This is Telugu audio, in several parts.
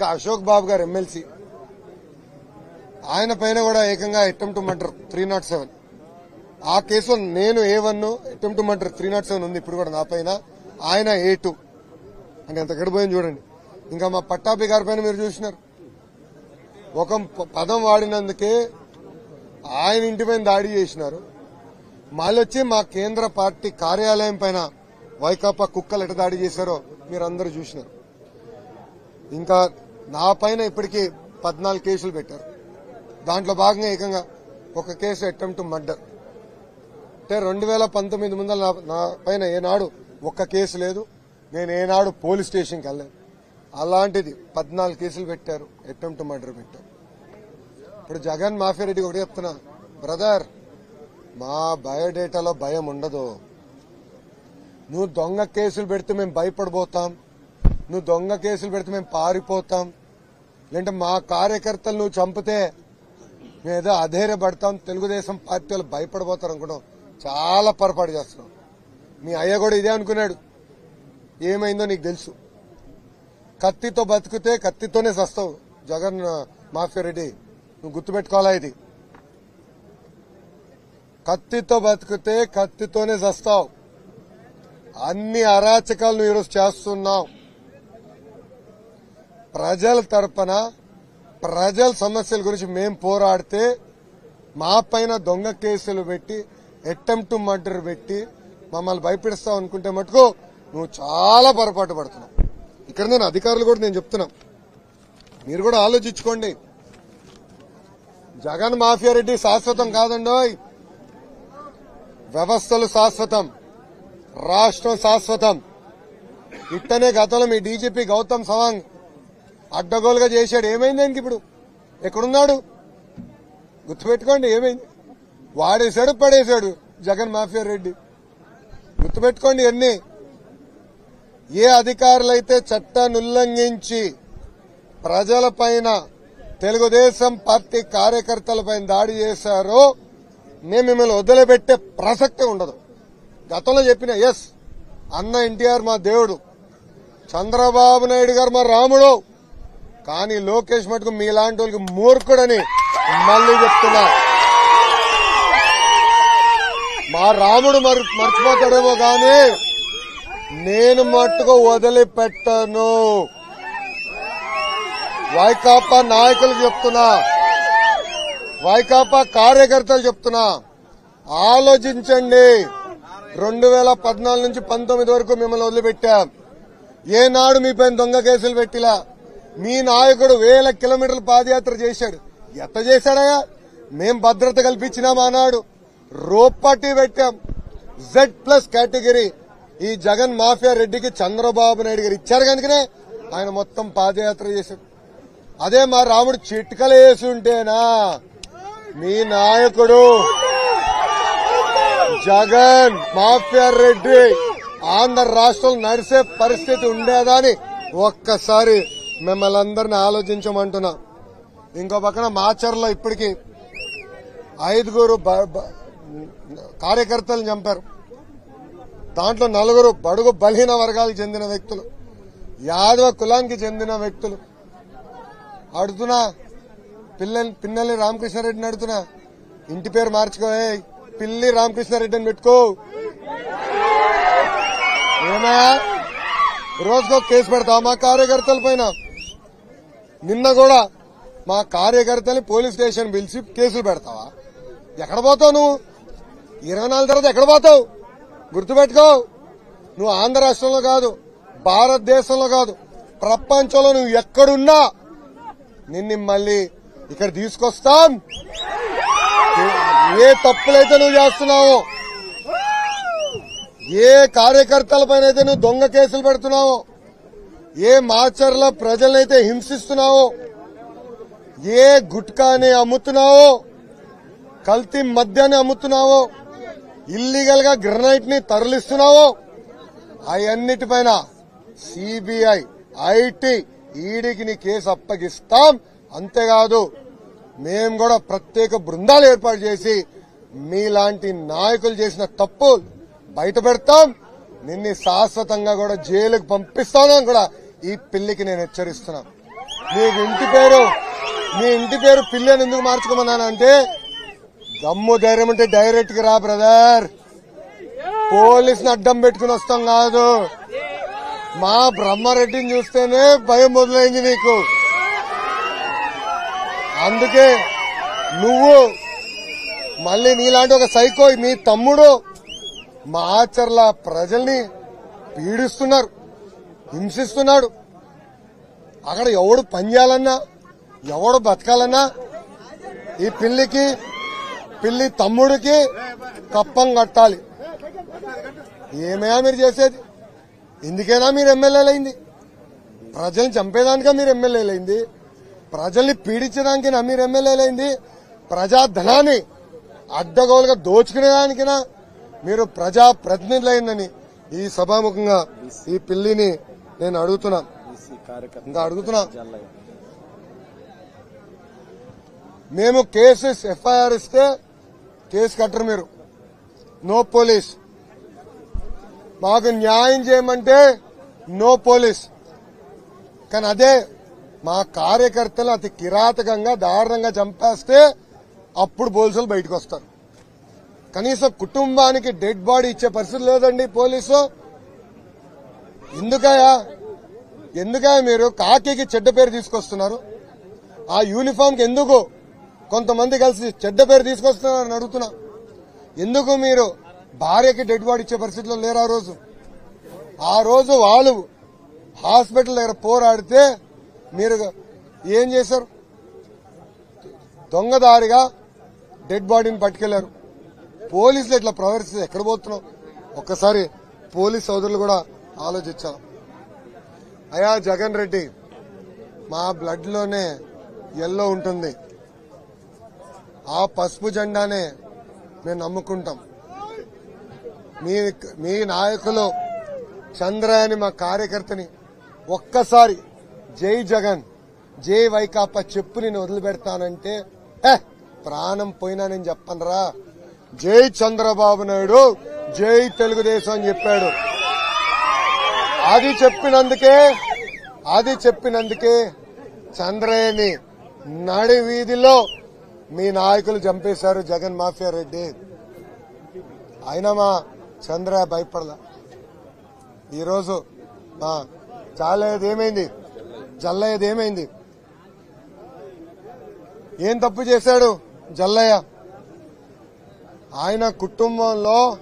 ఇంకా అశోక్ బాబు గారు ఎమ్మెల్సీ. ఆయన పైన కూడా ఏకంగా attempt murder three not seven ఆ కేసులో నేను A one attempt murder three not seven ఉంది ఇప్పుడు కూడా నా పైన. ఆయన ఏ టూ అంటే ఎంత గడిపోయింది చూడండి. ఇంకా మా పట్టాభి గారి పైన మీరు చూసినారు. ఒక ప- పదం వాడినందుకే ఆయన ఇంటి పైన దాడి చేసినారు. మళ్ళీ వచ్చి మా కేంద్ర పార్టీ కార్యాలయం పైన వైకాపా కుక్కలు ఎట దాడి చేశారో మీరు అందరూ చూసినారు. ఇంకా నా పైన ఇప్పటికీ పద్నాలుగు కేసులు పెట్టారు. దాంట్లో భాగంగా ఏకంగా ఒక కేసు అటెంప్ట్ మర్డర్ అంటే రెండు వేల పంతొమ్మిది ముందర నా- నా పైన ఏనాడు ఒక్క కేసు లేదు. నేను ఏనాడు పోలీస్ స్టేషన్కి వెళ్ళాను అలాంటిది పద్నాలుగు కేసులు పెట్టారు అటెంప్ట్ మర్డర్ పెట్టారు. ఇప్పుడు జగన్ మాఫియారెడ్డి ఒకటి చెప్తున్నా. బ్రదర్ మా బయోడేటాలో భయం ఉండదు. నువ్వు దొంగ కేసులు పెడితే మేము భయపడిపోతాం. నువ్వు దొంగ కేసులు పెడితే మేము పారిపోతాం. లేదంటే మా కార్యకర్తలను చంపితే మేము అధైర్యపడతాం తెలుగుదేశం పార్టీ వాళ్ళు భయపడిపోతారు అనుకున్నాం చాలా పొరపాటు చేస్తున్నాం. మీ అయ్య కూడా ఇదే అనుకున్నాడు. ఏమైందో నీకు తెలుసు. కత్తితో బతికితే కత్తితోనే సస్తావు. జగన్ మాఫియా రెడ్డి నువ్వు గుర్తుపెట్టుకోవాలా ఇది? కత్తితో బతికితే కత్తితోనే సస్తావు. అన్ని అరాచకాలు నువ్వు ఈరోజు చేస్తున్నావు. ప్రజల తరపున ప్రజల సమస్యల గురించి మేం పోరాడితే మా పైన దొంగ కేసులు పెట్టి అటెంప్ట్ మర్డర్ పెట్టి మమ్మల్ని భయపెడతావు అనుకుంటే మటుకు నువ్వు చాలా పొరపాటు పడుతున్నావు. ఇక్కడ నేను అధికారులు కూడా నేను చెప్తున్నా. మీరు కూడా ఆలోచించుకోండి. జగన్ మాఫియా రెడ్డి శాశ్వతం కాదండోయ్ వ్యవస్థలు శాశ్వతం. రాష్ట్రం శాశ్వతం. ఇట్టనే గతంలో మీ డీజీపీ గౌతమ్ సవాంగ్ అడ్డగోలుగా చేశాడు. ఏమైంది ఆయనకి ఇప్పుడు? ఎక్కడున్నాడు? గుర్తుపెట్టుకోండి ఏమైంది? వాడేశాడు పడేశాడు జగన్ మాఫియా రెడ్డి. గుర్తుపెట్టుకోండి ఎన్ని ఏ అధికారులైతే చట్టాన్ని ఉల్లంఘించి ప్రజలపైన తెలుగుదేశం పార్టీ కార్యకర్తలపైన దాడి చేశారో మేము మిమ్మల్ని వదిలిపెట్టే ప్రసక్తే ఉండదు. గతంలో చెప్పిన ఎస్ అన్న ఎన్టీఆర్ మా దేవుడు చంద్రబాబు నాయుడు గారు మా రాముడు కానీ లోకేష్ మటుకు మీలాంటి వాళ్ళకి మూర్ఖుడని మళ్ళీ చెప్తున్నా. మా రాముడు మరి మర్చిపోతాడేమో కానీ నేను మట్టుకు వదిలిపెట్టను. వైకాపా నాయకులు చెప్తున్నా. వైకాపా కార్యకర్తలు చెప్తున్నా. ఆలోచించండి. రెండు వేల పద్నాలుగు నుంచి పంతొమ్మిది వరకు మిమ్మల్ని వదిలిపెట్టాం. ఏనాడు మీ పైన దొంగ కేసులు పెట్టిలా? మీ నాయకుడు వేల కిలోమీటర్లు పాదయాత్ర చేశాడు. ఎంత చేశాడయా మేం భద్రత కల్పించినాం ఆనాడు. రోపట్టి పెట్టాం. Z plus category. ఈ జగన్ మాఫియా రెడ్డికి చంద్రబాబు నాయుడు గారు ఇచ్చారు కనుకనే ఆయన మొత్తం పాదయాత్ర చేశాడు. అదే మా రాముడు చిట్కలు వేసి ఉంటేనా మీ నాయకుడు జగన్ మాఫియా రెడ్డి ఆంధ్ర రాష్ట్రం నడిసే పరిస్థితి ఉండేదా అని ఒక్కసారి మిమ్మల్ని అందరిని ఆలోచించమంటున్నా. ఇంకో పక్కన మాచర్లో ఇప్పటికీ ఐదుగురు కార్యకర్తలు చంపారు. దాంట్లో నలుగురు బడుగు బలహీన వర్గాలకు చెందిన వ్యక్తులు యాదవ కులానికి చెందిన వ్యక్తులు. అడుతున్నా పిల్లని పిన్నల్ని రామకృష్ణారెడ్డిని అడుతున్నా ఇంటి పేరు మార్చుకో పిల్లి రామకృష్ణారెడ్డిని పెట్టుకో. ఏమయ్యా? రోజుకో కేసు పెడతావు మా కార్యకర్తల పైన? నిన్న కూడా మా కార్యకర్తని పోలీస్ స్టేషన్ పిలిచి కేసులు పెడతావా? ఎక్కడ పోతావు నువ్వు? ఇరవై నాలుగు తర్వాత ఎక్కడ పోతావు? గుర్తుపెట్టుకో. నువ్వు ఆంధ్ర రాష్ట్రంలో కాదు భారతదేశంలో కాదు ప్రపంచంలో నువ్వు ఎక్కడున్నా నిన్ను మళ్ళీ ఇక్కడ తీసుకొస్తాం. ఏ తప్పులైతే నువ్వు చేస్తున్నావో ఏ కార్యకర్తల పైన అయితే నువ్వు దొంగ కేసులు పెడుతున్నావో ఏ మాచర్ల ప్రజలనైతే హింసిస్తున్నావో ఏ గుట్కాని అమ్ముతున్నావో కల్తీ మద్యాన్ని అమ్ముతున్నావో ఇల్లీగల్గా గ్రనైట్ని తరలిస్తున్నావో అవన్నిటిపైన సిబిఐ ఐటీ ఈడీకి నీ కేసు అప్పగిస్తాం. అంతేకాదు మేము కూడా ప్రత్యేక బృందాలు ఏర్పాటు చేసి మీలాంటి నాయకులు చేసిన తప్పు బయట పెడతాం నిన్ను శాశ్వతంగా కూడా జైలుకు పంపిస్తానని కూడా ఈ పిల్లికి నేను హెచ్చరిస్తున్నా మీ ఇంటి పేరు మీ ఇంటి పేరు పిల్లని ఎందుకు మార్చుకోమన్నానంటే దమ్ము ధైర్యం అంటే డైరెక్ట్గా రా బ్రదర్. పోలీసుని అడ్డం పెట్టుకుని వస్తాం కాదు. మా బ్రహ్మారెడ్డిని చూస్తేనే భయం మొదలైంది నీకు. అందుకే నువ్వు మళ్ళీ నీలాంటి ఒక సైకో మీ తమ్ముడు మా ఆచర్ల ప్రజల్ని పీడిస్తున్నారు హింసిస్తున్నాడు. అక్కడ ఎవడు పనిచేయాలన్నా ఎవడు బతకాలన్నా ఈ పిల్లికి పిల్లి తమ్ముడికి కప్పం కట్టాలి. ఏమైనా మీరు చేసేది? ఎందుకైనా మీరు ఎమ్మెల్యేలైంది? ప్రజల్ని చంపేదానికా మీరు ఎమ్మెల్యేలైంది? ప్రజల్ని పీడించడానికినా మీరు ఎమ్మెల్యేలైంది? ప్రజాధనాన్ని అడ్డగోలుగా దోచుకునేదానికినా మీరు ప్రజా ప్రతినిధులైందని ఈ సభాముఖంగా ఈ పిల్లిని నేను అడుగుతున్నా. ఇంకా అడుగుతున్నా. మేము కేసు ఎఫ్ఐఆర్ ఇస్తే కేసు కట్టరు మీరు. No police. మాకు న్యాయం చేయమంటే నో పోలీస్. కానీ అదే మా కార్యకర్తలు అతి కిరాతకంగా దారుణంగా చంపేస్తే అప్పుడు పోలీసులు బయటకు వస్తారు. కనీసం కుటుంబానికి డెడ్ బాడీ ఇచ్చే పరిస్థితి లేదండి పోలీసు. ఎందుకయా ఎందుకయా మీరు కాకికి చెడ్డ పేరు తీసుకొస్తున్నారు? ఆ యూనిఫామ్కి ఎందుకు కొంతమంది కలిసి చెడ్డ పేరు తీసుకొస్తున్నారని అడుగుతున్నా. ఎందుకు మీరు భార్యకి డెడ్ బాడీ ఇచ్చే పరిస్థితిలో లేరు ఆ రోజు? ఆ రోజు వాళ్ళు హాస్పిటల్ దగ్గర పోరాడితే మీరు ఏం చేశారు? దొంగదారిగా డెడ్ బాడీని పట్టుకెళ్ళారు. పోలీసులు ఇట్లా ప్రవర్తిస్తే ఎక్కడ పోతున్నాం ఒక్కసారి పోలీస్ సోదరులు కూడా ఆలోచించాం అయా జగన్ రెడ్డి మా బ్లడ్లోనే ఎల్లో ఉంటుంది. ఆ పసుపు జెండానే మేము నమ్ముకుంటాం. మీ మీ నాయకులు చంద్రయాని మా కార్యకర్తని ఒక్కసారి జై జగన్ జై వైకాపా చెప్పు నేను వదిలిపెడతానంటే ఏ ప్రాణం పోయినా నేను చెప్పనరా? జై చంద్రబాబు నాయుడు జై తెలుగుదేశం అని చెప్పాడు. అది చెప్పినందుకే అది చెప్పినందుకే చంద్రయ్యని నడి వీధిలో మీ నాయకులు చంపేశారు జగన్ మాఫియా రెడ్డి. అయినా మా చంద్రయ్య భయపడలా. ఈరోజు మా చాలేదేమైంది జల్లయ్యదేమైంది? ఏం తప్పు చేశాడు జల్లయ్య? ఆయన కుటుంబంలో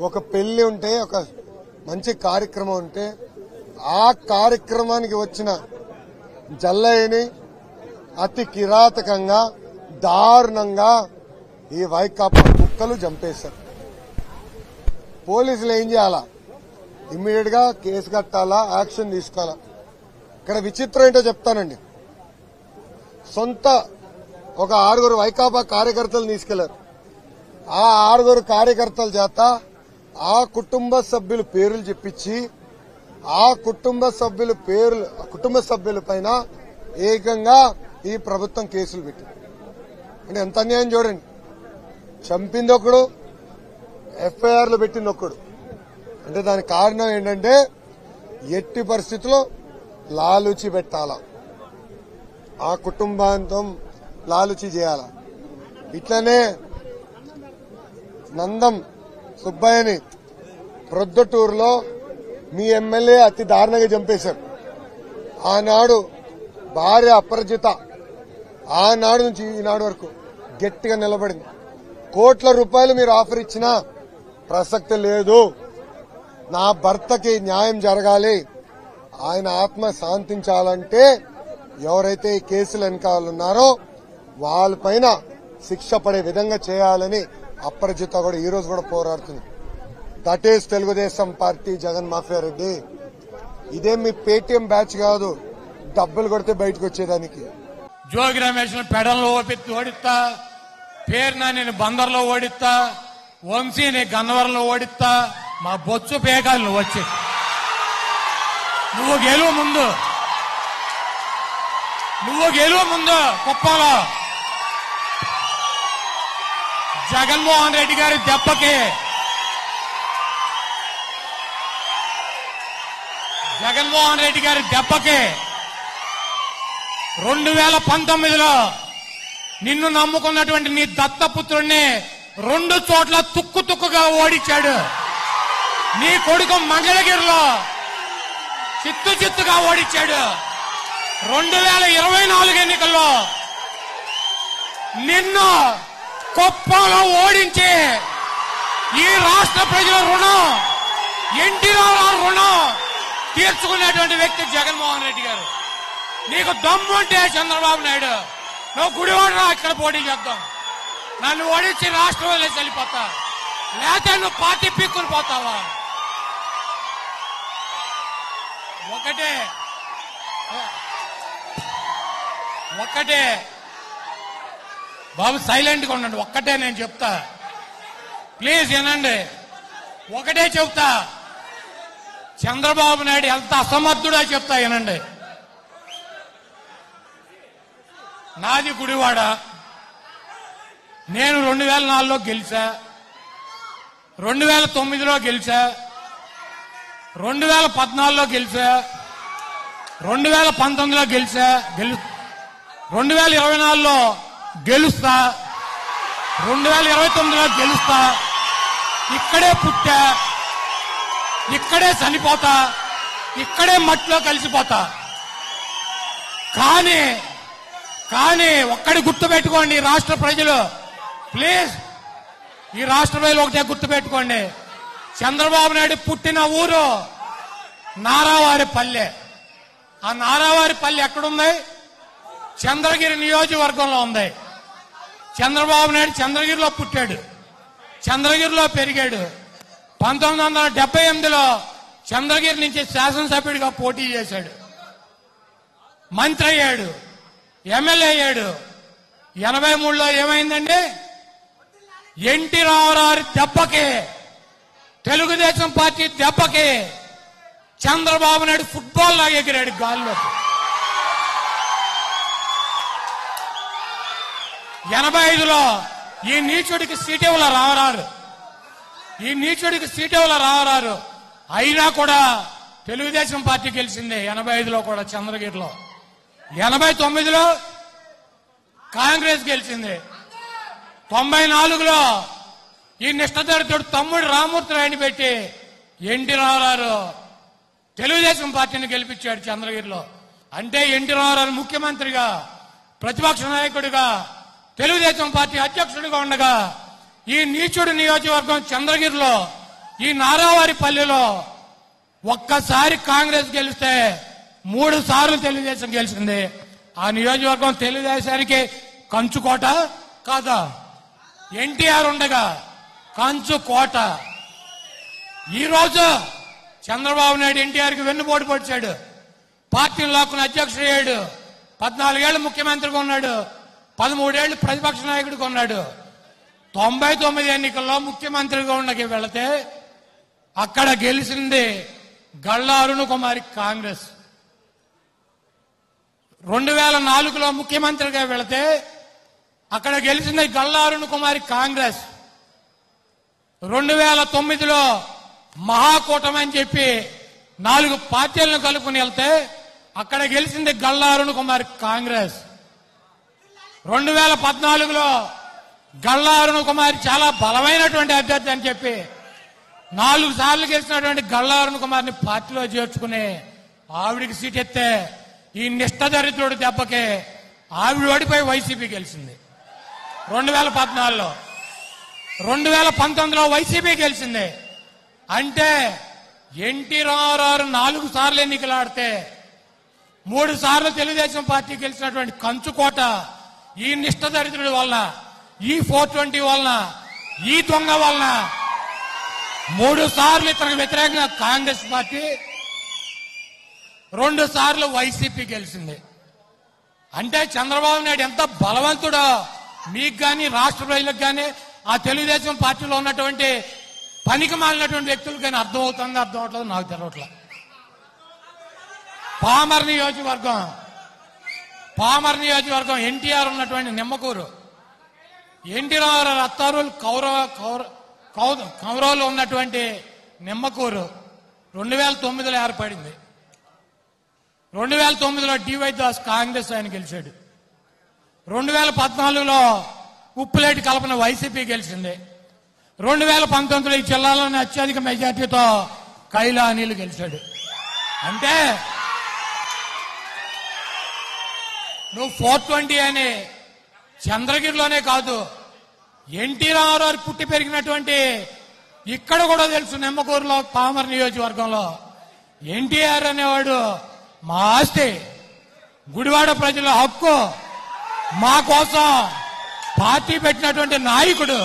ఒక పెళ్ళి ఉంటే ఒక మంచి కార్యక్రమం ఉంటే ఆ కార్యక్రమానికి వచ్చిన జల్లయ్యని అతి కిరాతకంగా దారుణంగా ఈ వైకాపా కుక్కలు చంపేశారు. పోలీసులు ఏం చేయాలా? ఇమ్మీడియట్గా కేసు కట్టాలా యాక్షన్ తీసుకోవాలా? ఇక్కడ విచిత్రం ఏంటో చెప్తానండి. సొంత ఒక ఆరుగురు వైకాపా కార్యకర్తలు తీసుకెళ్ళారు. ఆ ఆరుగురు కార్యకర్తల చేత ఆ కుటుంబ సభ్యుల పేర్లు చెప్పించి ఆ కుటుంబ సభ్యుల పేర్లు కుటుంబ సభ్యుల పైన ఏకంగా ఈ ప్రభుత్వం కేసులు పెట్టింది. అంటే ఎంత అన్యాయం చూడండి. చంపింది ఒకడు ఎఫ్ఐఆర్లు పెట్టింది ఒకడు. అంటే దానికి కారణం ఏంటంటే ఎట్టి పరిస్థితుల్లో లాలుచి పెట్టాలా. ఆ కుటుంబాంతం లాలుచి చేయాల. ఇట్లనే నందం సుబ్బయ్యని ప్రొద్దుటూరులో మీ ఎమ్మెల్యే అతి దారుణంగా చంపేశారు. ఆనాడు భార్య అపరిచిత. ఆనాడు నుంచి ఈనాడు వరకు గట్టిగా నిలబడింది. కోట్ల రూపాయలు మీరు ఆఫర్ ఇచ్చినా ప్రసక్తి లేదు. నా భర్తకి న్యాయం జరగాలి. ఆయన ఆత్మ శాంతించాలంటే ఎవరైతే ఈ కేసులు వెనకాలన్నారో వాళ్ళపైన శిక్ష పడే విధంగా చేయాలని అపరిచిత కూడా ఈ రోజు కూడా పోరాడుతుంది. That is Telugu Desam party Jagan mafia Reddy. ఇదే మీ పేటీఎం బ్యాచ్ కాదు డబ్బులు కొడితే బయటకు వచ్చేదానికి. జోగి రమేష్ పెడల్లో ఓపెత్తి ఓడిస్తా పేరున నేను బందర్లో ఓడిస్తా వంశీని గన్నవరంలో ఓడిస్తా మా బొచ్చు పేకాలు నువ్వు వచ్చి. నువ్వు గెలువు ముందు. నువ్వు గెలువు ముందు కుప్పలో. జగన్మోహన్ రెడ్డి గారి దెబ్బకి. జగన్మోహన్ రెడ్డి గారి దెబ్బకి. రెండు వేల పంతొమ్మిదిలో నిన్ను నమ్ముకున్నటువంటి నీ దత్తపుత్రుణ్ణి రెండు చోట్ల తుక్కు తుక్కుగా ఓడించాడు. నీ కొడుకు మంగళగిరిలో చిత్తు చిత్తుగా ఓడించాడు. రెండు వేల ఇరవై నాలుగు ఎన్నికల్లో నిన్ను కుప్పంలో ఓడించి ఈ రాష్ట్ర ప్రజల రుణం ఎన్టీ రామారావు రుణం తీర్చుకునేటువంటి వ్యక్తి జగన్మోహన్ రెడ్డి గారు. నీకు దమ్ము ఉంటే చంద్రబాబు నాయుడు. నువ్వు గుడివాడరా ఇక్కడ పోటీ చేద్దాం. నన్ను ఓడించి రాష్ట్రం వదిలేసి వెళ్ళిపోతా. లేకపోతే నువ్వు పార్టీ పీక్కుని పోతావా? ఒకటే. ఒకటే. బాబు సైలెంట్గా ఉండండి ఒక్కటే నేను చెప్తా. ప్లీజ్ వినండి. ఒకటే చెప్తా. చంద్రబాబు నాయుడు ఎంత అసమర్థుడా చెప్తా వినండి. నాది గుడివాడ. నేను రెండు వేల నాలుగులో గెలిచా. రెండు వేల తొమ్మిదిలో గెలిచా. రెండు వేల పద్నాలుగులో గెలిచా. రెండు వేల పంతొమ్మిదిలో గెలిచా. గెలు రెండు వేల ఇరవై నాలుగులో గెలుస్తా. రెండు వేల ఇరవై తొమ్మిదిలో గెలుస్తా. ఇక్కడే పుట్టా. ఇక్కడే చనిపోతా. ఇక్కడే మట్టిలో కలిసిపోతా. కానీ కానీ ఒక్కడి గుర్తు పెట్టుకోండి రాష్ట్ర ప్రజలు. ప్లీజ్ ఈ రాష్ట్ర ప్రజలు ఒకటే గుర్తు పెట్టుకోండి. చంద్రబాబు నాయుడు పుట్టిన ఊరు నారావారి పల్లె. ఆ నారావారి పల్లె ఎక్కడుంది? చంద్రగిరి నియోజకవర్గంలో ఉంది. చంద్రబాబు నాయుడు చంద్రగిరిలో పుట్టాడు. చంద్రగిరిలో పెరిగాడు. పంతొమ్మిది వందల డెబ్బై ఎనిమిదిలో చంద్రగిరి నుంచి శాసనసభ్యుడిగా పోటీ చేశాడు. మంత్రి అయ్యాడు. ఎమ్మెల్యే అయ్యాడు. ఎనభై మూడులో ఏమైందండి? ఎన్టీ రామారావు దెబ్బకి తెలుగుదేశం పార్టీ దెబ్బకి చంద్రబాబు నాయుడు ఫుట్బాల్ లాగా ఎగిరాడు గాల్లోకి. ఎనభై ఐదులో ఈ నీచుడికి సీట్ ఇవ్వల రావరారు ఈ నీచుడికి సీట్ ఇవ్వల రావరారు అయినా కూడా తెలుగుదేశం పార్టీ గెలిచింది ఎనభై ఐదులో కూడా చంద్రగిరిలో. ఎనభై తొమ్మిదిలో కాంగ్రెస్ గెలిచింది. తొంభై నాలుగులో ఈ నిష్టదరితుడు తమ్ముడు రామూర్తి రాయని పెట్టి ఎన్టీ రామారావు తెలుగుదేశం పార్టీని గెలిపించాడు చంద్రగిరిలో. అంటే ఎన్టీ రామారావు ముఖ్యమంత్రిగా ప్రతిపక్ష నాయకుడిగా తెలుగుదేశం పార్టీ అధ్యక్షుడిగా ఉండగా ఈ నీచుడు నియోజకవర్గం చంద్రగిరిలో ఈ నారావారి పల్లెలో ఒక్కసారి కాంగ్రెస్ గెలిస్తే మూడు సార్లు తెలుగుదేశం గెలిచింది. ఆ నియోజకవర్గం తెలుగుదేశానికి కంచుకోట కాదా? ఎన్టీఆర్ ఉండగా కంచుకోట ఈరోజు ఈ రోజు చంద్రబాబు నాయుడు ఎన్టీఆర్కి వెన్నుపోటు పొడిచాడు. పార్టీని లాక్కుని అధ్యక్షుడు అయ్యాడు పద్నాలుగేళ్ళు ముఖ్యమంత్రిగా ఉన్నాడు. పదమూడేళ్ళు ప్రతిపక్ష నాయకుడు కొన్నాడు. తొంభై తొమ్మిది ఎన్నికల్లో ముఖ్యమంత్రిగా ఉండకి వెళితే అక్కడ గెలిచింది గళ్ళ అరుణ కుమారి కాంగ్రెస్. రెండు వేల నాలుగులో ముఖ్యమంత్రిగా వెళితే అక్కడ గెలిచింది గళ్ళ అరుణ కుమారి కాంగ్రెస్. రెండు వేల తొమ్మిదిలో మహాకూటమి అని చెప్పి నాలుగు పార్టీలను కలుపుకుని వెళ్తే అక్కడ గెలిచింది గళ్ళ అరుణ కుమారి కాంగ్రెస్. రెండు వేల పద్నాలుగులో గళ్ళ అరుణ కుమారి చాలా బలమైనటువంటి అభ్యర్థి అని చెప్పి నాలుగు సార్లు గెలిచినటువంటి గళ్ళ అరుణ కుమార్ని పార్టీలో చేర్చుకుని ఆవిడికి సీట్ ఎత్తే ఈ నిష్టదరిద్రుడు దెబ్బకే ఆవిడ ఓడిపోయి వైసీపీ గెలిచింది. రెండు వేల పద్నాలుగులో. రెండు వేల పంతొమ్మిదిలో వైసీపీ గెలిచింది. అంటే ఎన్టీ రామారావు నాలుగు సార్లు ఎన్నికలు ఆడితే మూడు సార్లు తెలుగుదేశం పార్టీ గెలిచినటువంటి కంచుకోట ఈ నిష్టదరిద్రుడి వలన ఈ ఫోర్ ట్వంటీ వలన ఈ దొంగ వలన మూడు సార్లు ఇతనికి వ్యతిరేకంగా కాంగ్రెస్ పార్టీ రెండు సార్లు వైసీపీ గెలిచింది. అంటే చంద్రబాబు నాయుడు ఎంత బలవంతుడో మీకు కానీ రాష్ట్ర ప్రజలకు కానీ ఆ తెలుగుదేశం పార్టీలో ఉన్నటువంటి పనికి మాలినటువంటి వ్యక్తులకు కానీ అర్థమవుతుంది అర్థం అవట్లేదు నాకు తెలవట్లేదు పామర్ నియోజకవర్గం. పామర్ నియోజకవర్గం ఎన్టీఆర్ ఉన్నటువంటి నిమ్మకూరు. ఎన్టీ రామారావు అత్తారులు కౌరవ కౌర కౌ- కౌరవులు ఉన్నటువంటి నిమ్మకూరు రెండు వేల తొమ్మిదిలో ఏర్పడింది. రెండు వేల తొమ్మిదిలో డివై దాస్ కాంగ్రెస్ ఆయన గెలిచాడు. రెండు వేల పద్నాలుగులో ఉప్పులేటి కలపన వైసీపీ గెలిచింది. రెండు వేల పంతొమ్మిదిలో ఈ జిల్లాలోని అత్యధిక మెజార్టీతో కైలా అనిల్ గెలిచాడు. అంటే నువ్వు ఫోర్ ట్వంటీ అని చంద్రగిరిలోనే కాదు ఎన్టీ రామారావు పుట్టి పెరిగినటువంటి ఇక్కడ కూడా తెలుసు నిమ్మకూరులో పామర్ నియోజకవర్గంలో. ఎన్టీఆర్ అనేవాడు మా ఆస్తి గుడివాడ ప్రజల హక్కు మా కోసం పార్టీ పెట్టినటువంటి నాయకుడు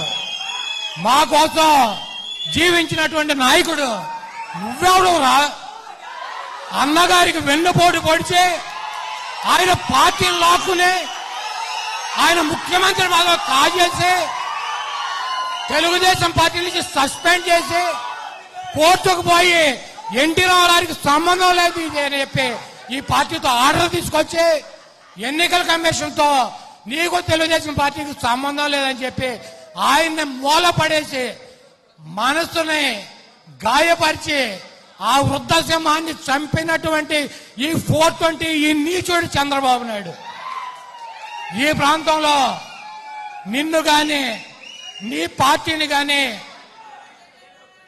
మా కోసం జీవించినటువంటి నాయకుడు. నువ్వెవడు రా. అన్నగారికి వెన్నుపోటు పొడిచి ఆయన పార్టీ లాక్కునే ఆయన ముఖ్యమంత్రి పదవి కాజేసి తెలుగుదేశం పార్టీ నుంచి సస్పెండ్ చేసి కోర్టుకు పోయి ఎన్టీ రామారావుకి సంబంధం లేదు ఇది అని చెప్పి ఈ పార్టీతో ఆర్డర్ తీసుకొచ్చి ఎన్నికల కమిషన్తో నీకు తెలుగుదేశం పార్టీకి సంబంధం లేదని చెప్పి ఆయన్ని మూలపడేసి మనసుని గాయపరిచి ఆ వృద్ధ సింహాన్ని చంపినటువంటి ఈ ఫోర్ ట్వంటీ ఈ నీచుడు చంద్రబాబు నాయుడు. ఈ ప్రాంతంలో నిన్ను గాని నీ పార్టీని గాని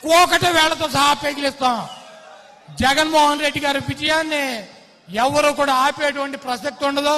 కోకటి వేళతో సహా పెగిలిస్తాం. జగన్మోహన్ రెడ్డి గారి విజయాన్ని ఎవరు కూడా ఆపేటువంటి ప్రసక్తి ఉండదు.